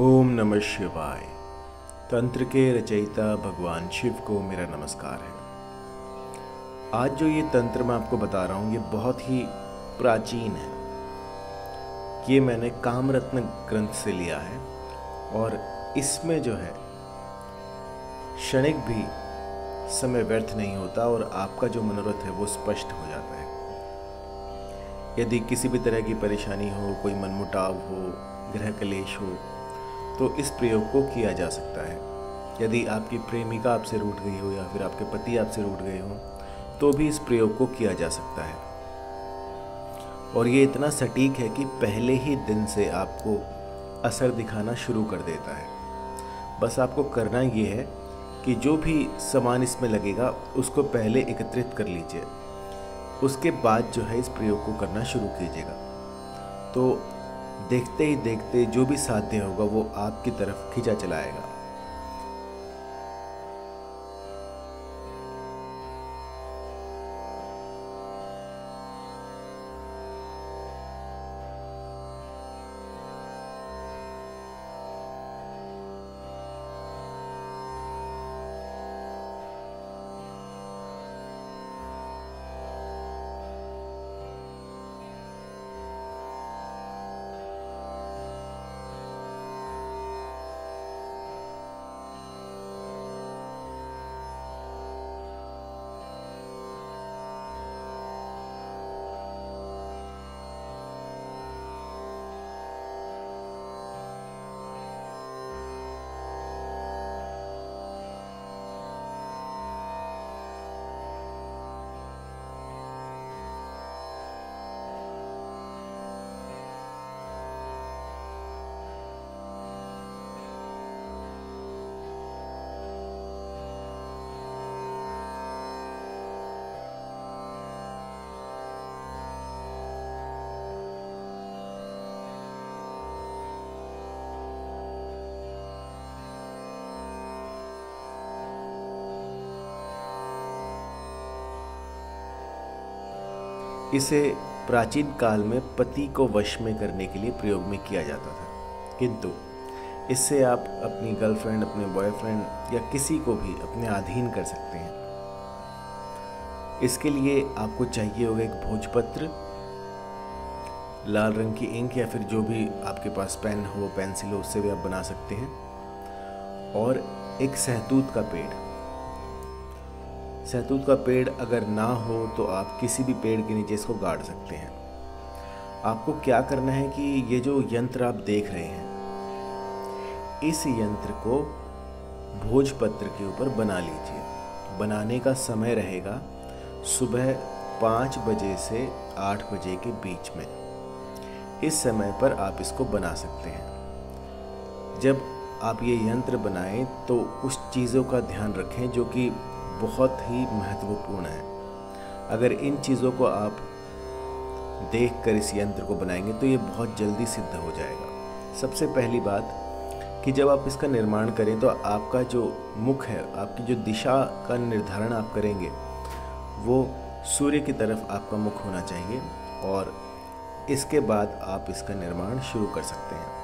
ओम नमः शिवाय। तंत्र के रचयिता भगवान शिव को मेरा नमस्कार है। आज जो ये तंत्र मैं आपको बता रहा हूँ, ये बहुत ही प्राचीन है। ये मैंने कामरत्न ग्रंथ से लिया है और इसमें जो है, क्षणिक भी समय व्यर्थ नहीं होता और आपका जो मनोरथ है वो स्पष्ट हो जाता है। यदि किसी भी तरह की परेशानी हो, कोई मनमुटाव हो, ग्रह कलेश हो तो इस प्रयोग को किया जा सकता है। यदि आपकी प्रेमिका आपसे रूठ गई हो या फिर आपके पति आपसे रूठ गए हो तो भी इस प्रयोग को किया जा सकता है। और ये इतना सटीक है कि पहले ही दिन से आपको असर दिखाना शुरू कर देता है। बस आपको करना ये है कि जो भी सामान इसमें लगेगा, उसको पहले एकत्रित कर लीजिए। उसके बाद जो है इस प्रयोग को करना शुरू कीजिएगा। तो देखते ही देखते जो भी साध्य होगा वो आपकी तरफ़ खींचा चलाएगा। इसे प्राचीन काल में पति को वश में करने के लिए प्रयोग में किया जाता था। किंतु इससे आप अपनी गर्लफ्रेंड, अपने बॉयफ्रेंड या किसी को भी अपने अधीन कर सकते हैं। इसके लिए आपको चाहिए होगा एक भोजपत्र, लाल रंग की इंक या फिर जो भी आपके पास पेन हो, पेंसिल हो, उससे भी आप बना सकते हैं। और एक सहतूत का पेड़। सहतूत का पेड़ अगर ना हो तो आप किसी भी पेड़ के नीचे इसको गाड़ सकते हैं। आपको क्या करना है कि ये जो यंत्र आप देख रहे हैं, इस यंत्र को भोजपत्र के ऊपर बना लीजिए। बनाने का समय रहेगा सुबह पाँच बजे से आठ बजे के बीच में। इस समय पर आप इसको बना सकते हैं। जब आप ये यंत्र बनाएँ तो उस चीज़ों का ध्यान रखें जो कि बहुत ही महत्वपूर्ण है। अगर इन चीज़ों को आप देख कर इस यंत्र को बनाएँगे तो ये बहुत जल्दी सिद्ध हो जाएगा। सबसे पहली बात कि जब आप इसका निर्माण करें तो आपका जो मुख है, आपकी जो दिशा का निर्धारण आप करेंगे, वो सूर्य की तरफ़ आपका मुख होना चाहिए और इसके बाद आप इसका निर्माण शुरू कर सकते हैं।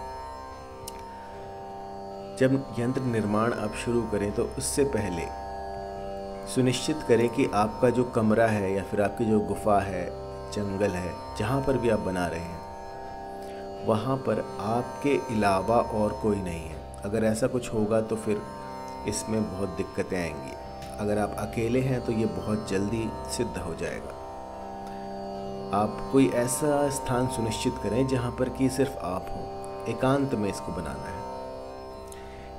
जब यंत्र निर्माण आप शुरू करें तो उससे पहले सुनिश्चित करें कि आपका जो कमरा है या फिर आपकी जो गुफा है, जंगल है, जहाँ पर भी आप बना रहे हैं, वहाँ पर आपके अलावा और कोई नहीं है। अगर ऐसा कुछ होगा तो फिर इसमें बहुत दिक्कतें आएँगी। अगर आप अकेले हैं तो ये बहुत जल्दी सिद्ध हो जाएगा। आप कोई ऐसा स्थान सुनिश्चित करें जहाँ पर कि सिर्फ़ आप हों, एकांत में इसको बनाना है।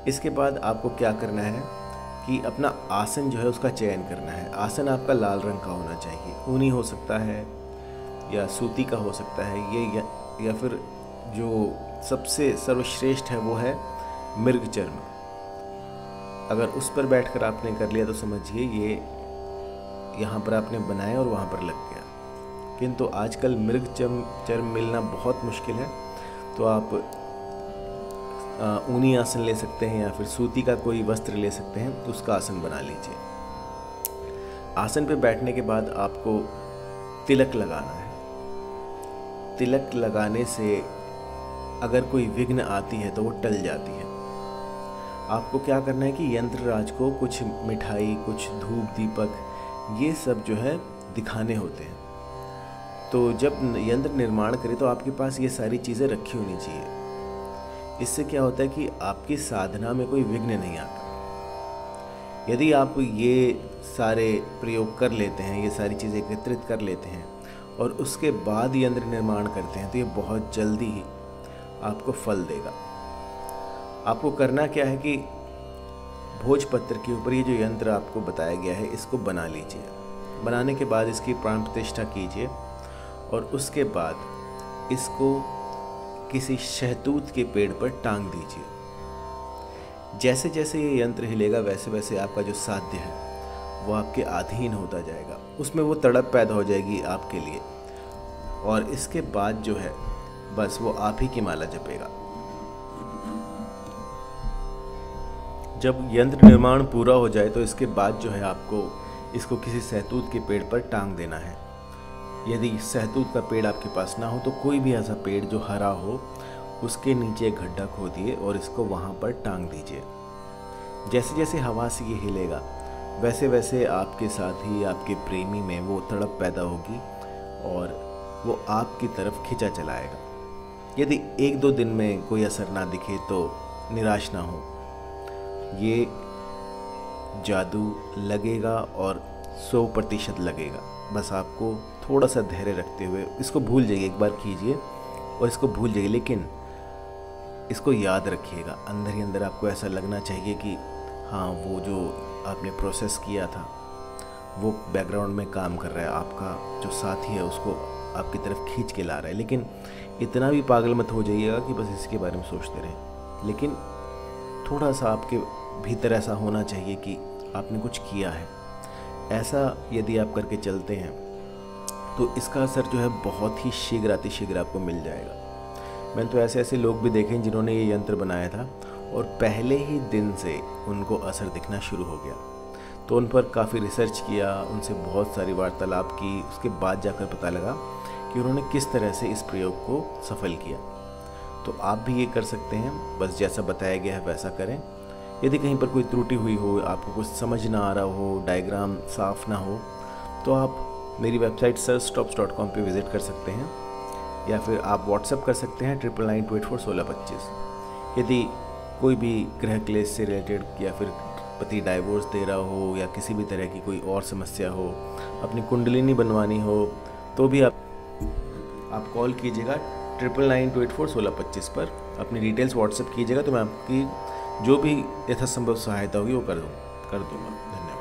इसके बाद आपको क्या करना है? कि अपना आसन जो है उसका चयन करना है। आसन आपका लाल रंग का होना चाहिए। ऊनी हो सकता है या सूती का हो सकता है। ये या, या फिर जो सबसे सर्वश्रेष्ठ है वो है मृग चर्म। अगर उस पर बैठकर आपने कर लिया तो समझिए ये यहाँ पर आपने बनाया और वहाँ पर लग गया। किंतु आजकल मृग चर्म चर्म मिलना बहुत मुश्किल है। तो आप ऊनी आसन ले सकते हैं या फिर सूती का कोई वस्त्र ले सकते हैं तो उसका आसन बना लीजिए। आसन पर बैठने के बाद आपको तिलक लगाना है। तिलक लगाने से अगर कोई विघ्न आती है तो वो टल जाती है। आपको क्या करना है कि यंत्र राज को कुछ मिठाई, कुछ धूप, दीपक, ये सब जो है दिखाने होते हैं। तो जब यंत्र निर्माण करें तो आपके पास ये सारी चीज़ें रखी होनी चाहिए। इससे क्या होता है कि आपकी साधना में कोई विघ्न नहीं आता। यदि आप ये सारे प्रयोग कर लेते हैं, ये सारी चीज़ें एकत्रित कर लेते हैं और उसके बाद यंत्र निर्माण करते हैं तो ये बहुत जल्दी ही आपको फल देगा। आपको करना क्या है कि भोजपत्र के ऊपर ये जो यंत्र आपको बताया गया है, इसको बना लीजिए। बनाने के बाद इसकी प्राण प्रतिष्ठा कीजिए और उसके बाद इसको किसी शहतूत के पेड़ पर टांग दीजिए। जैसे जैसे ये यंत्र हिलेगा वैसे वैसे आपका जो साध्य है, वो आपके अधीन होता जाएगा। उसमें वो तड़प पैदा हो जाएगी आपके लिए। और इसके बाद जो है, बस वो आप ही की माला जपेगा। जब यंत्र निर्माण पूरा हो जाए तो इसके बाद जो है आपको इसको किसी सहतूत के पेड़ पर टांग देना है। यदि सहतूत का पेड़ आपके पास ना हो तो कोई भी ऐसा पेड़ जो हरा हो, उसके नीचे एक गड्ढा खोदिए और इसको वहाँ पर टांग दीजिए। जैसे जैसे हवा से ये हिलेगा वैसे वैसे आपके साथ ही आपके प्रेमी में वो तड़प पैदा होगी और वो आपकी तरफ़ खिंचा चलाएगा। यदि एक दो दिन में कोई असर ना दिखे तो निराश ना हो। ये जादू लगेगा और सौ प्रतिशत लगेगा। बस आपको थोड़ा सा धैर्य रखते हुए इसको भूल जाइए, एक बार कीजिए और इसको भूल जाइए, लेकिन इसको याद रखिएगा। अंदर ही अंदर आपको ऐसा लगना चाहिए कि हाँ वो जो आपने प्रोसेस किया था, वो बैकग्राउंड में काम कर रहा है, आपका जो साथी है उसको आपकी तरफ़ खींच के ला रहा है। लेकिन इतना भी पागल मत हो जाइएगा कि बस इसके बारे में सोचते रहें। लेकिन थोड़ा सा आपके भीतर ऐसा होना चाहिए कि आपने कुछ किया है। ऐसा यदि आप करके चलते हैं तो इसका असर जो है बहुत ही शीघ्र अति शीघ्र आपको मिल जाएगा। मैंने तो ऐसे ऐसे लोग भी देखे जिन्होंने ये यंत्र बनाया था और पहले ही दिन से उनको असर दिखना शुरू हो गया। तो उन पर काफ़ी रिसर्च किया, उनसे बहुत सारी वार्तालाप की, उसके बाद जाकर पता लगा कि उन्होंने किस तरह से इस प्रयोग को सफल किया। तो आप भी ये कर सकते हैं, बस जैसा बताया गया है वैसा करें। यदि कहीं पर कोई त्रुटि हुई हो, आपको कुछ समझ ना आ रहा हो, डायग्राम साफ़ ना हो तो आप मेरी website search tops dot com पर विज़िट कर सकते हैं, या फिर आप व्हाट्सअप कर सकते हैं triple nine two eight four सोलह पच्चीस यदि कोई भी ग्रह क्लेश से रिलेटेड या फिर पति डाइवोर्स दे रहा हो, या किसी भी तरह की कोई और समस्या हो, अपनी कुंडलिनी बनवानी हो तो भी आप आप कॉल कीजिएगा triple nine two eight four सोलह पच्चीस पर। अपनी डिटेल्स व्हाट्सएप कीजिएगा तो मैं आपकी जो भी यथासंभव सहायता होगी वो कर दूँ कर दूँगा। धन्यवाद।